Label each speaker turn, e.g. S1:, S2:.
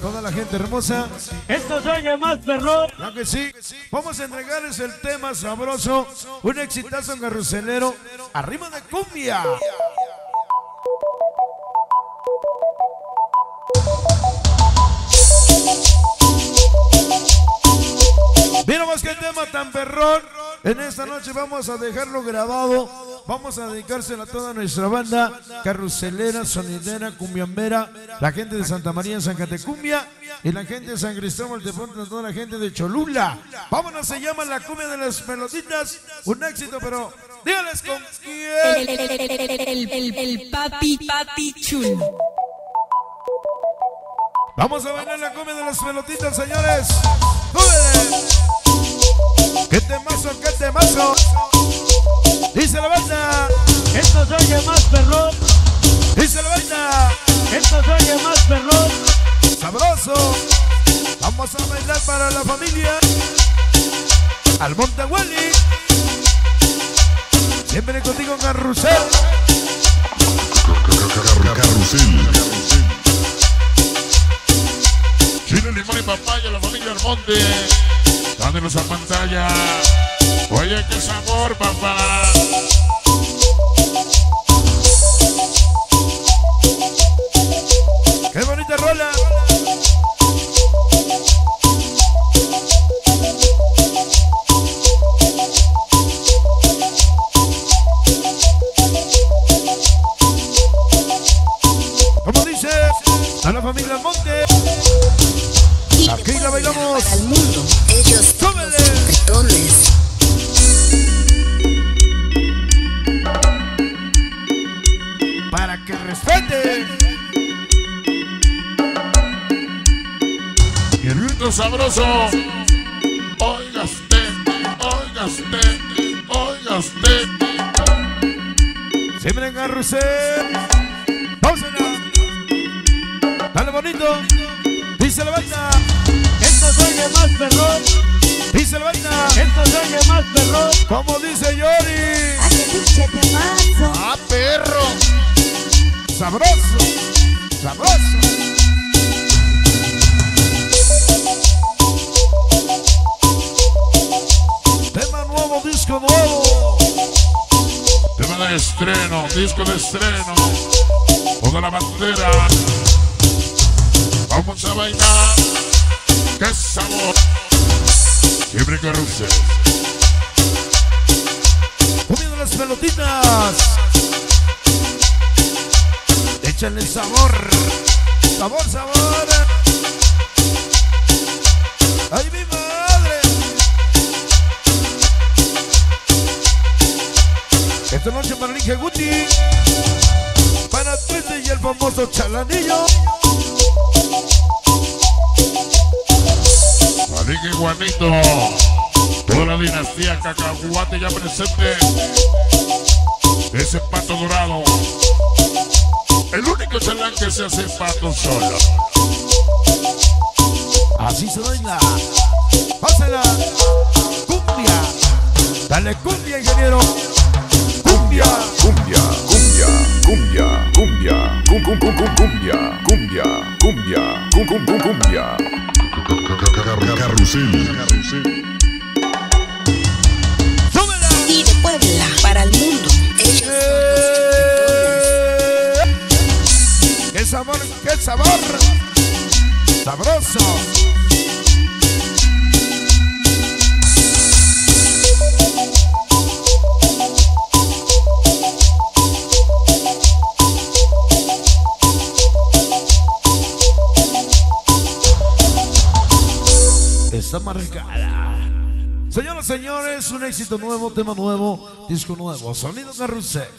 S1: Toda la gente hermosa.
S2: Esto oye más perrón.
S1: Claro que sí. Vamos a entregarles el tema sabroso. Un exitazo en carruselero. Arriba de cumbia. Mira más que tema tan perrón. En esta noche vamos a dejarlo grabado. Vamos a dedicárselo a toda nuestra banda carruselera, sonidera, cumbiambera, la gente de Santa María, San Catecumbia y la gente de San Cristóbal de Ponte, toda la gente de Cholula. Vámonos, se llama la cumbia de las pelotitas. Un éxito, pero díganles con quién.
S3: El, el, el, el papi, papi chulo.
S1: Vamos a bailar la cumbia de las pelotitas, señores. ¡Súbele! ¡Qué temazo, qué temazo! Dice la banda,
S2: Esto se oye más perrón.
S1: dice la banda,
S2: Esto se oye más perrón.
S1: sabroso. Vamos a bailar para la familia. Al Monte Wally. Siempre contigo, Carrusel.
S4: Carrusel. Y papaya, la familia Armonte. Dándonos a pantalla. Oye, qué sabor, papá.
S1: ¡Qué bonita rola! A la familia
S3: Para el mundo, ellos
S1: ¡Súbele!
S3: los
S1: para que respete.
S4: Y el grito sabroso. Oiga usted, oiga usted, oiga usted.
S1: Siempre Carrusel. Páusala. Dale bonito. Dice la banda.
S2: Esto oye más perrón.
S1: Dice la banda.
S2: Esto oye más perrón.
S1: Como dice Yori.
S4: ¡Ah, perro!
S1: Sabroso. Sabroso. Tema nuevo, disco nuevo.
S4: Tema de estreno, disco de estreno. Toda la bandera. Vamos a bailar. ¡Qué sabor! Siempre carrusel.
S1: Comiendo las pelotitas. Échale sabor. Sabor, sabor. ¡Ay, mi madre! Esta noche para el Inge Guti. Para Twiste y el famoso Chalanillo.
S4: Alique Juanito. Toda la dinastía Cacahuate ya presente. Ese pato dorado. El único chalán que se hace pato solo.
S1: Así se baila. Pásala. Cumbia. Dale cumbia, ingeniero. Cumbia.
S5: Cumbia, cumbia, cumbia, cumbia, cum cum cum cum cumbia, cumbia, cumbia, cum cum cum cumbia.
S4: Carrusel.
S3: Y de Puebla para el mundo, ellos chupetones.
S1: ¡Qué sabor! ¡Qué sabor! ¡Sabroso! Está marcada. Señoras señores, un éxito nuevo, tema nuevo, disco nuevo, sonido carrusel.